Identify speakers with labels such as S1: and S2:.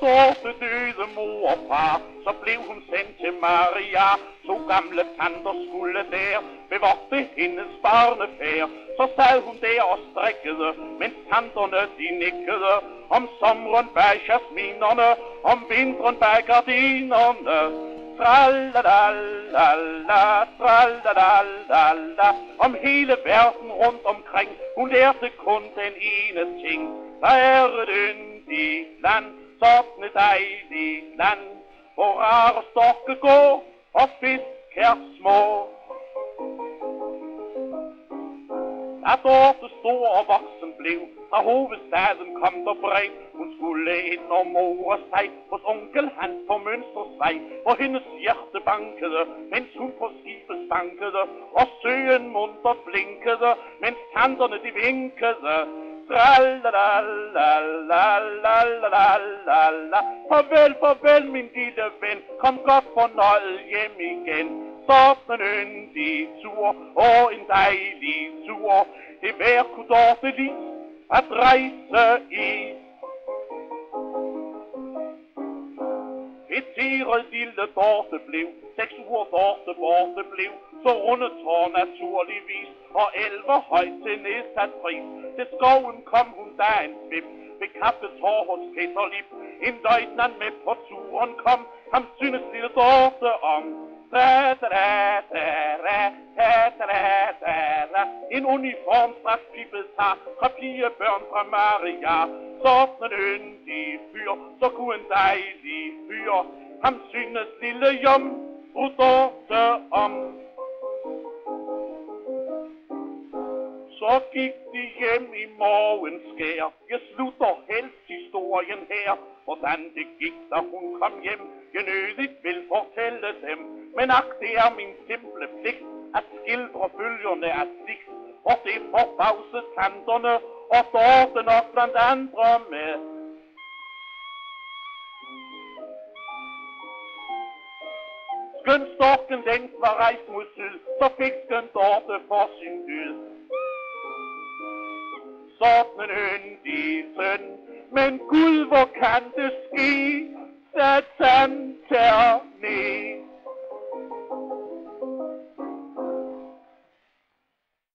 S1: Dorte døde mor og far, så blev hun sendt til Maria. To gamle tanter skulle der bevogte hendes barnefærd. Så sad hun der og strikkede, mens tanterne de nikkede. Om sommeren bag jasminerne, om vinteren bag gardinerne. Tralala, tralala, om hele verden rundt omkring. Hun lærte kun den ene ting. Der er et yndigt land, åbne dig dejligt land, hvor rare stokke går og fisk er små. Da Dorte stor og voksen blev, fra hovedstaden kom der brev. Hun skulle ind og more sig hos onkel Hans på Mønstersvej, hvor hendes hjerte bankede, mens hun på skibet bankede, og søen munter blinkede, mens tanterne de vinkede. Tralalalalalalalala. Farvel, farvel, min lille ven. Kom godt fornøjet hjem igen. Sådan en yndig tur og en dejlig tur. Det vær kunne Dorte lige at rejse i. Et tiret lille Dorte blev, seks uger Dorte borte blev, så runde tår naturligvis, og elver højt til nedsat pris. Til skoven kom hun da en svip, ved kappet hår hos Peter Lip. En løjtnant med på turen kom, ham synes lille Dorte om. Da, da, da, da, da, da, da, da, da. En uniform straks pippet tager fra pigebørn fra Maria. Sådan en yndig fyr, så kunne en dejlig fyr. Ham synes lille jom, Dorte om. Så gik de hjem i morgenskær. Jeg slutter helst historien her. Hvordan det gik, da hun kom hjem. Jeg nødigt vil fortælle dem. Men ak, det er min simple pligt at skildre følgerne af sigt. Og det forbavset tanterne og Dorte nok blandt andre med. Skøn storken længst var rejst mod syd, så fik skøn Dorte for sin dyd stormen yndelsen. Men Gud, hvor kan det ske? Satan tager ned.